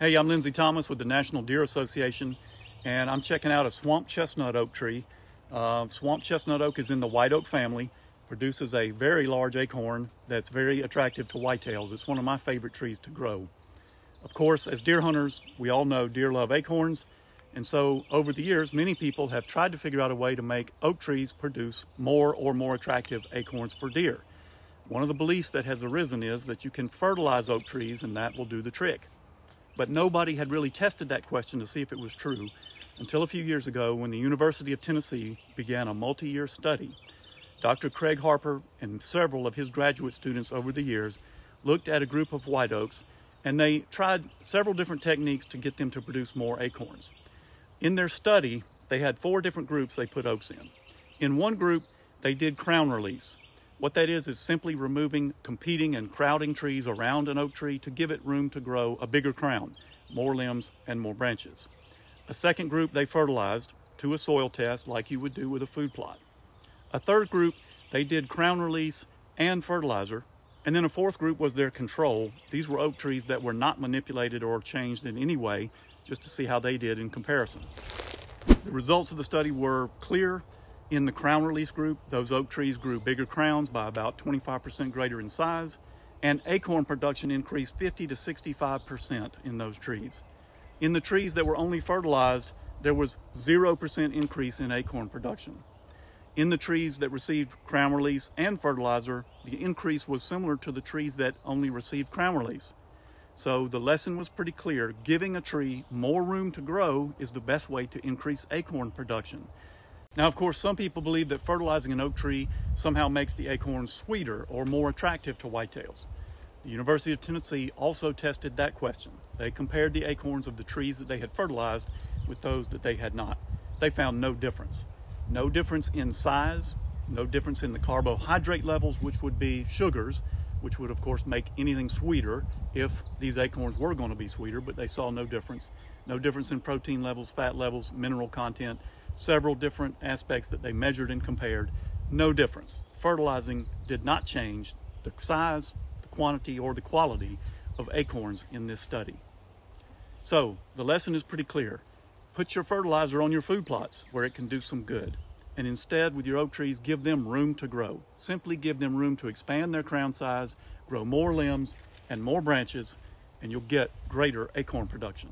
Hey, I'm Lindsay Thomas with the National Deer Association, and I'm checking out a swamp chestnut oak tree. Uh, swamp chestnut oak is in the white oak family, produces a very large acorn that's very attractive to whitetails. It's one of my favorite trees to grow. Of course, as deer hunters, we all know deer love acorns, and so over the years, many people have tried to figure out a way to make oak trees produce more or more attractive acorns for deer. One of the beliefs that has arisen is that you can fertilize oak trees and that will do the trick. But nobody had really tested that question to see if it was true until a few years ago when the University of Tennessee began a multi-year study. Dr. Craig Harper and several of his graduate students over the years looked at a group of white oaks and they tried several different techniques to get them to produce more acorns. In their study, they had four different groups they put oaks in. In one group, they did crown release. What that is, is simply removing competing and crowding trees around an oak tree to give it room to grow a bigger crown, more limbs and more branches. A second group they fertilized to a soil test like you would do with a food plot. A third group, they did crown release and fertilizer. And then a fourth group was their control. These were oak trees that were not manipulated or changed in any way just to see how they did in comparison. The results of the study were clear. In the crown release group, those oak trees grew bigger crowns by about 25% greater in size, and acorn production increased 50 to 65% in those trees. In the trees that were only fertilized, there was 0% increase in acorn production. In the trees that received crown release and fertilizer, the increase was similar to the trees that only received crown release. So the lesson was pretty clear. Giving a tree more room to grow is the best way to increase acorn production. Now, of course, some people believe that fertilizing an oak tree somehow makes the acorns sweeter or more attractive to whitetails. The University of Tennessee also tested that question. They compared the acorns of the trees that they had fertilized with those that they had not. They found no difference. No difference in size, no difference in the carbohydrate levels, which would be sugars, which would of course make anything sweeter if these acorns were going to be sweeter, but they saw no difference. No difference in protein levels, fat levels, mineral content, several different aspects that they measured and compared. No difference. Fertilizing did not change the size, the quantity, or the quality of acorns in this study. So the lesson is pretty clear. Put your fertilizer on your food plots where it can do some good. And instead, with your oak trees, give them room to grow. Simply give them room to expand their crown size, grow more limbs and more branches, and you'll get greater acorn production.